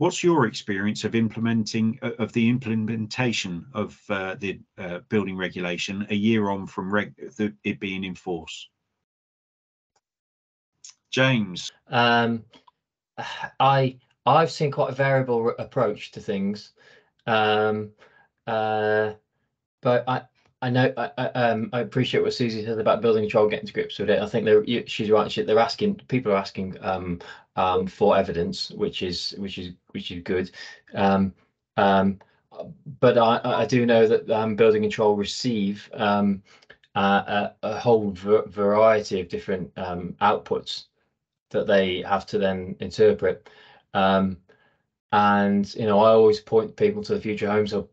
What's your experience of implementing of the implementation of uh, the uh, building regulation a year on from the, it being in force? James. Um, I I've seen quite a variable approach to things, um, uh, but I I know I, I, um, I appreciate what Susie said about building control, getting to grips with it. I think they're she's right. She, They're asking people are asking um, um, for evidence, which is which is which is good. Um, um, but I, I do know that um, building control receive um, a, a, whole variety of different um, outputs that they have to then interpret. Um, and you know, I always point people to the Future Homes Hub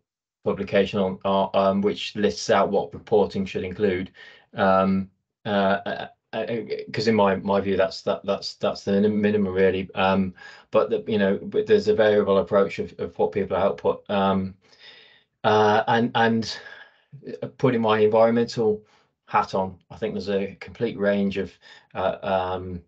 publication on, uh, um, which lists out what reporting should include. Um, uh, because uh, in my my view that's that that's that's the minimum really um but the, you know there's a variable approach of, of what people output um uh and and putting my environmental hat on i think there's a complete range of uh, um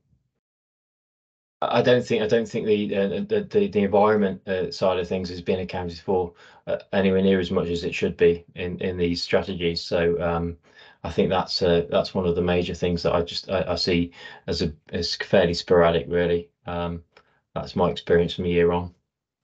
I don't think I don't think the uh, the, the, the environment uh, side of things has been accounted for uh, anywhere near as much as it should be in in these strategies. So um, I think that's uh, that's one of the major things that I just I, I see as a as fairly sporadic, really. Um, that's my experience from year on.